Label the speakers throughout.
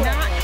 Speaker 1: Not,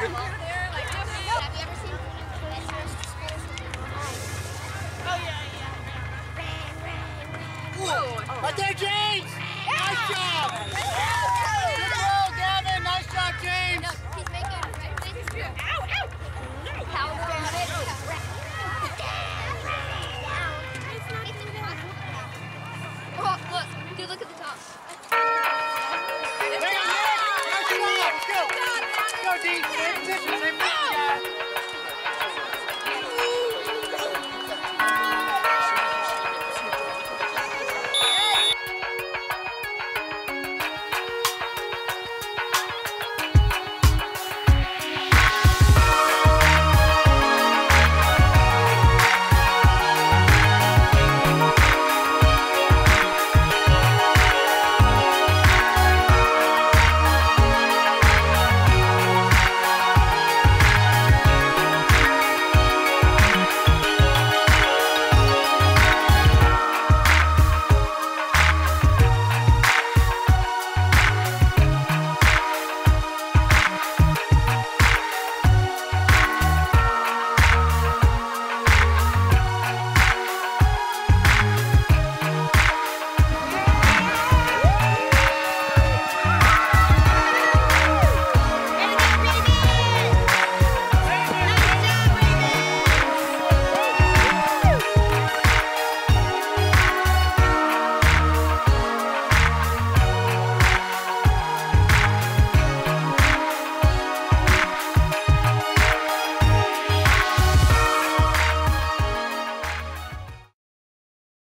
Speaker 2: Right Nice job.